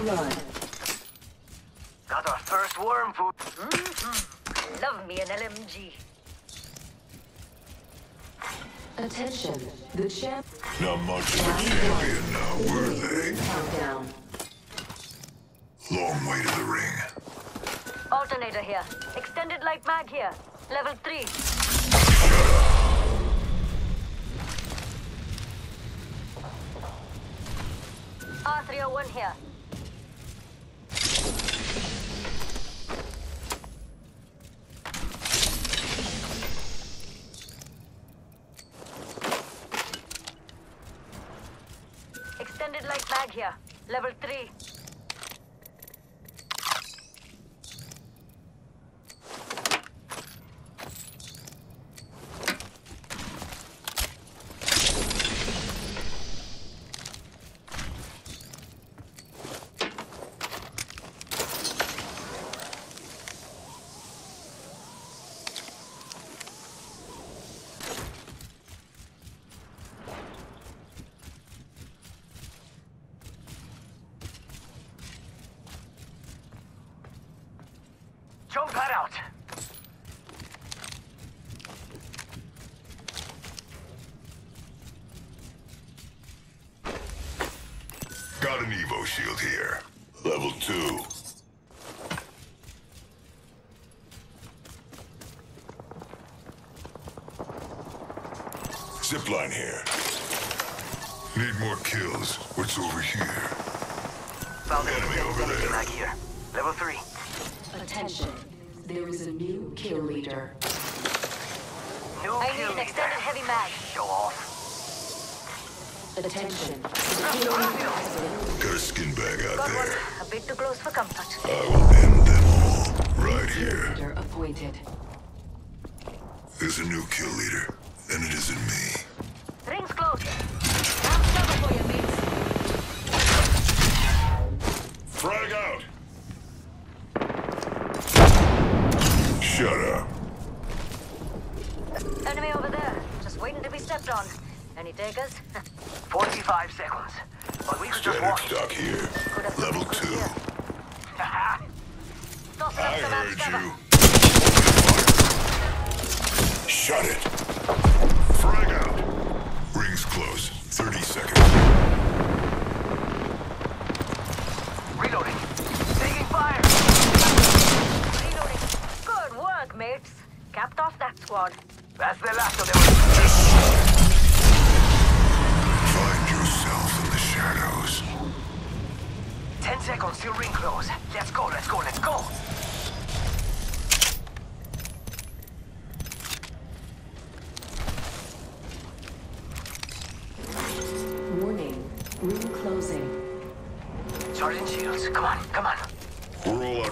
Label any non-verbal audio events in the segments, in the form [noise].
blood. Got our first worm food. Mm-hmm. Love me an LMG. Attention, the champ. Not much of a champion now, were they? Countdown. Long way to the ring. Alternator here. Extended light mag here. Level 3. R301 here. Extended light mag here. Level 3. Jump pad out. Got an Evo shield here. Level two. Zipline here. Need more kills. What's over here? Found an Enemy over there. mag here. Level 3. Attention, there is a new kill leader. New I kill need an extended heavy mag. Show off. Attention, the kill leader has been Got a skin bag out Got one. there. A bit too close for comfort. I will end them all. Right here. leader appointed. There's a new kill leader, and it isn't me. Rings close. Have cover for you, mates. Frag out! Shut up. Enemy over there. Just waiting to be stepped on. Any takers? [laughs] 45 seconds. But we could just Static walk. stock here. Level two. here. I heard you. Shut it. Frag out. Rings close. 30 seconds. Reloading. Taking fire. Reloading. Good work, mates. Capped off that squad. That's the last of them.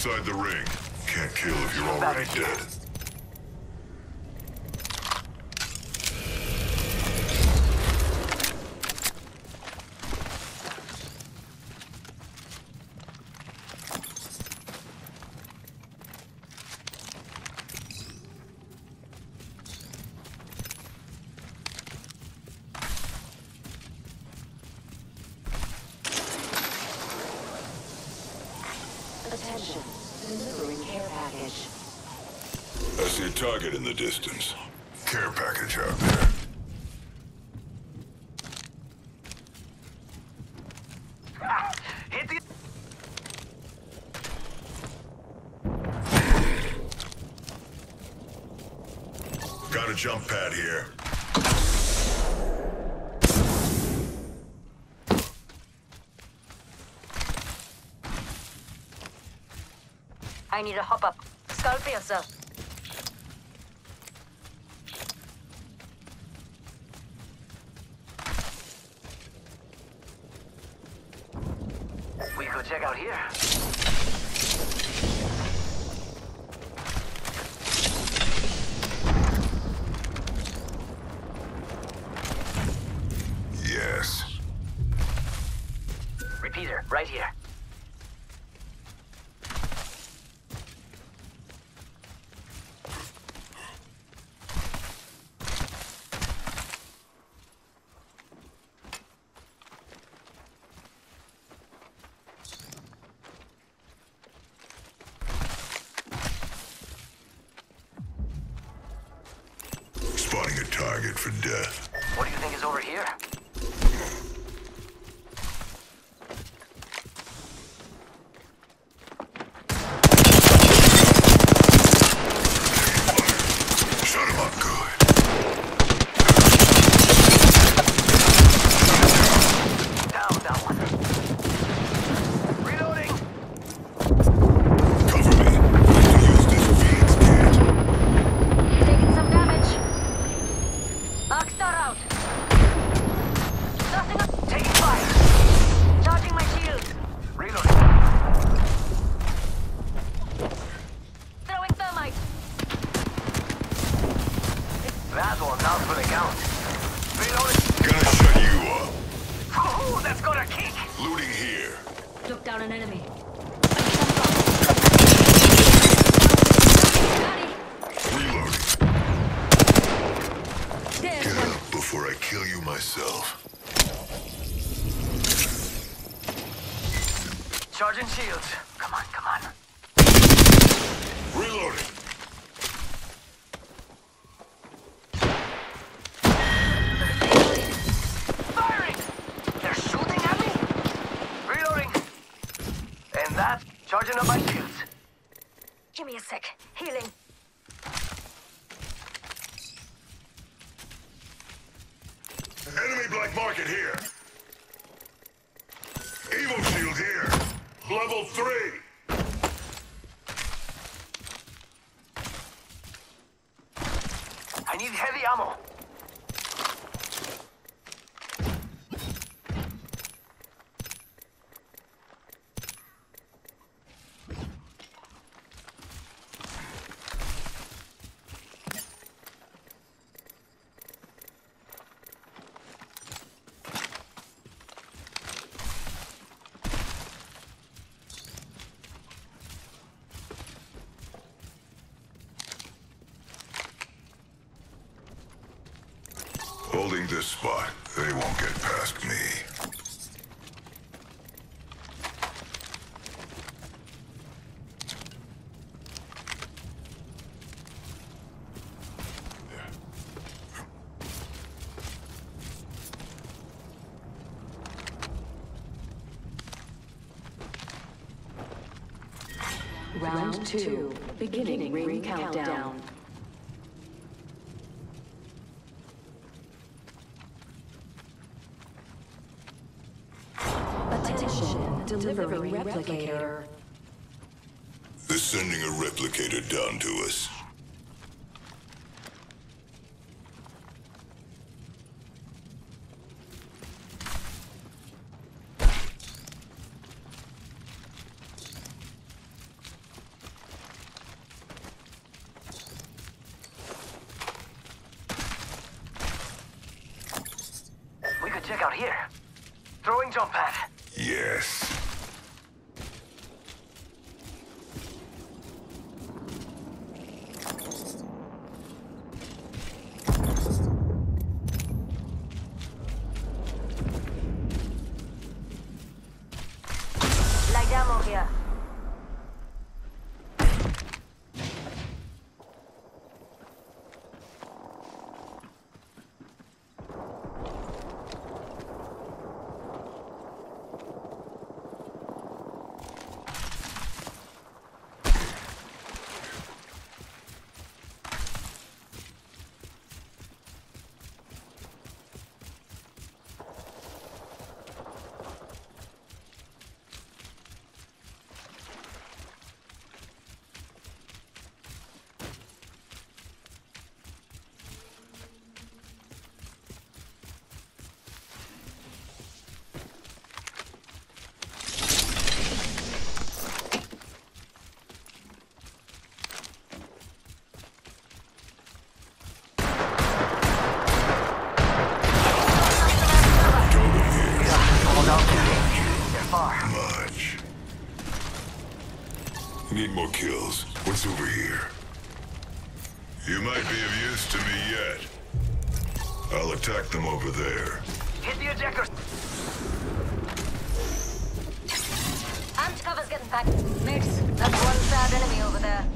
Outside the ring. Can't kill if you're already dead. Attention, delivering care package. I see a target in the distance. Care package out there. Hit the... Got a jump pad here. I need a hop up. Skull piercer. We could check out here. For death. What do you think is over here? Shut him up good. Down that one. Reloading. Cover me. I need to use this fiend's kit. Taking some damage. Arcstar out. Dusting up. Taking fire. Charging my shield. Reloading. Throwing thermite. That one's out for the count. Reloading. Gonna shut you up. Ooh, that's got a kick. Looting here. Took down an enemy. Reloading. There's Get one. up before I kill you myself. Charging shields. Black Market here. Evo Shield here. Level 3. This spot. They won't get past me. Round two. Beginning ring countdown. Attention. Delivering replicator. They're sending a replicator down to us. We could check out here. Throwing jump pad. Yes. Light ammo here. Hold on to it. They're far. Much. Need more kills. What's over here? You might be of use to me yet. I'll attack them over there. Hit the ejector. Amped cover's getting packed. Mates, that's one sad enemy over there.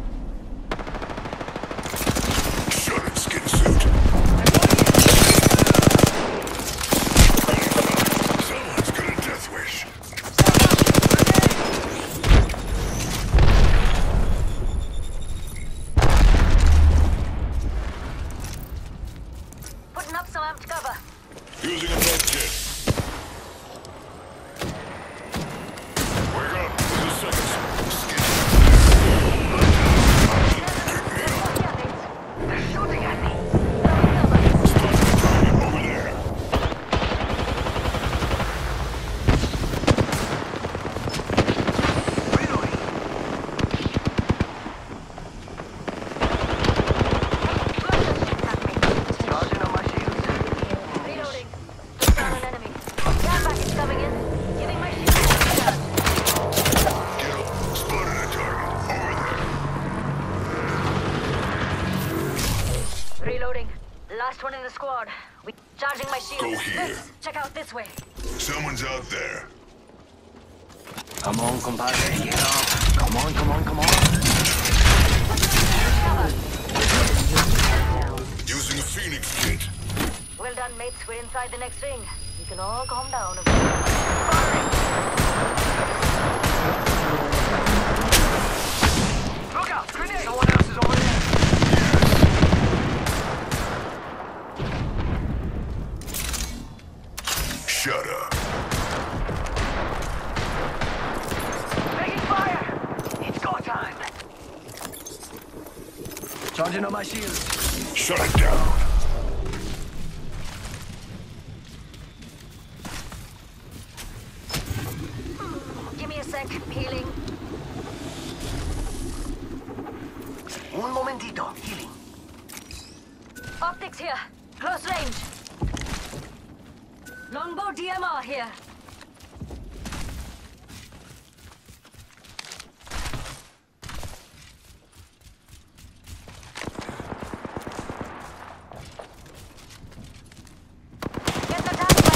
Excellent cover. Using a drop kit. The squad. We charging my shield. Go here. Let's [laughs] check out this way. Someone's out there. Come on, compadre. Get up. Come on, come on, come on. Using a Phoenix kit. Well done, mates. We're inside the next ring. You can all calm down. a bit. Look out! Grenade! Someone else is over there. Shut up. Taking fire! It's go time! Charging on my shield. Shut it down. Give me a sec. Healing. Un momentito. Healing. Optics here. Close range. Longbow DMR here. Get the tank by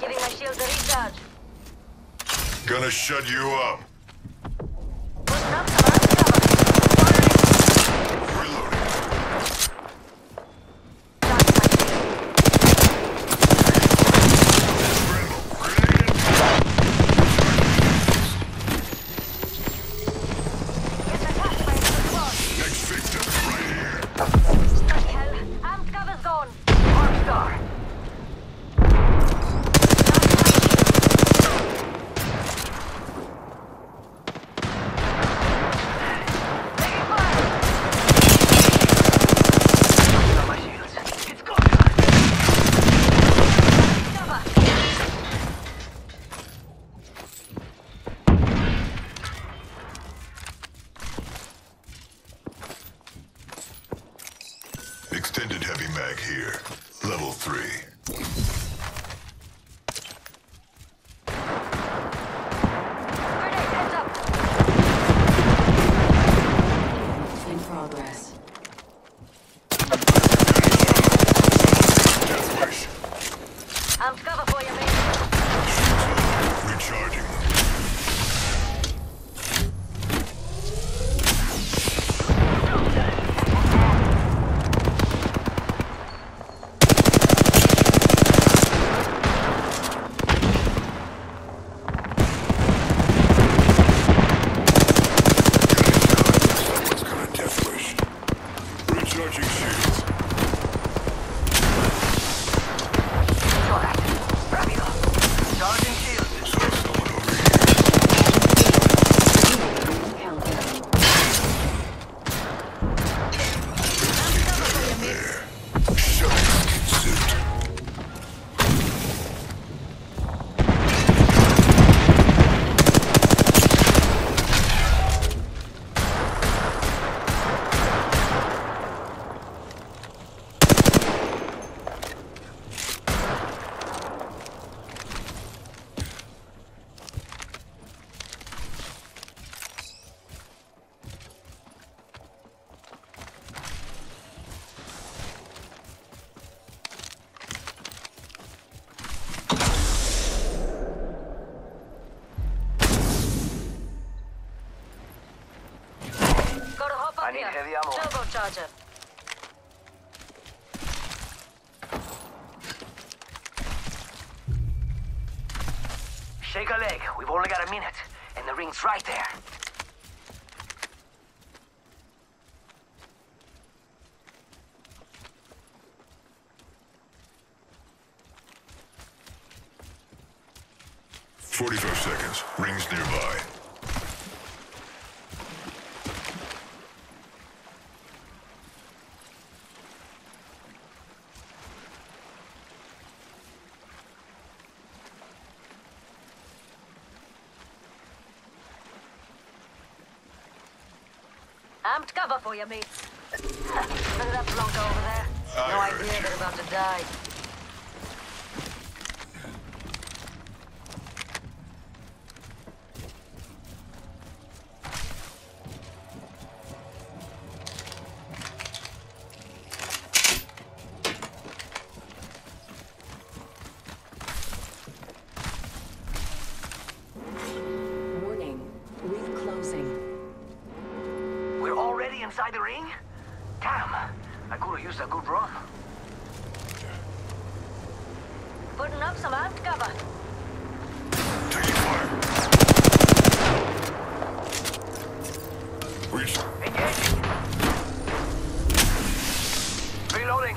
Giving my shields a recharge. Shut you up. Ammo. Turbocharger. Shake a leg. We've only got a minute. And the ring's right there. Forty-five seconds. Rings nearby. Amped cover for you, mate. [laughs] Look at that Blanca over there. No idea they're about to die. worrying? Damn, I could have used a good run. Putting up some hard cover. Taking fire. Reach. Engage. Reloading.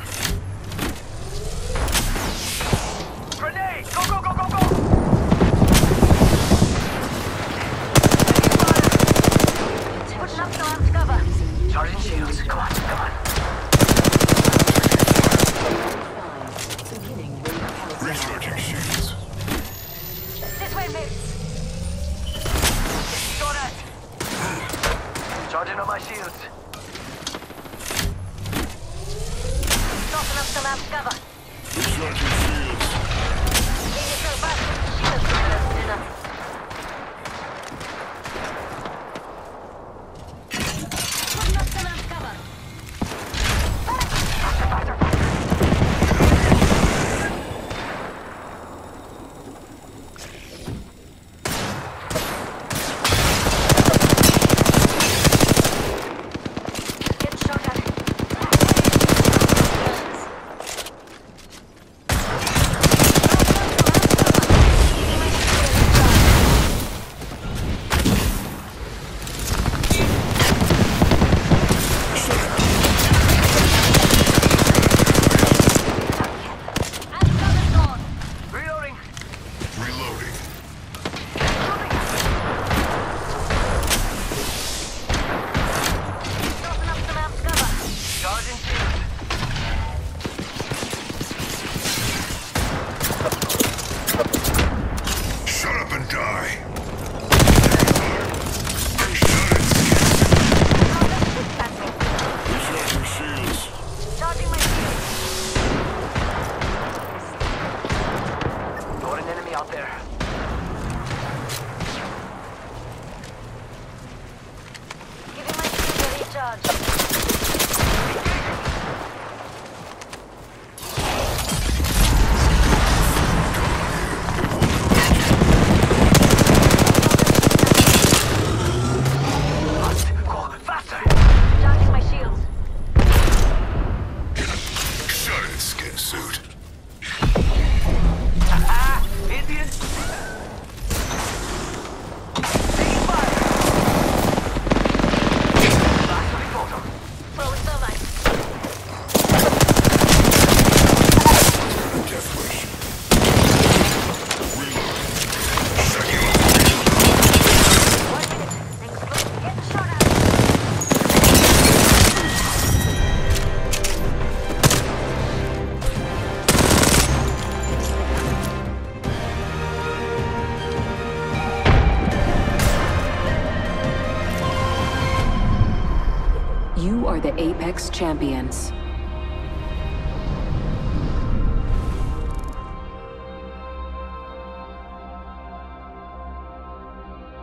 Apex Champions.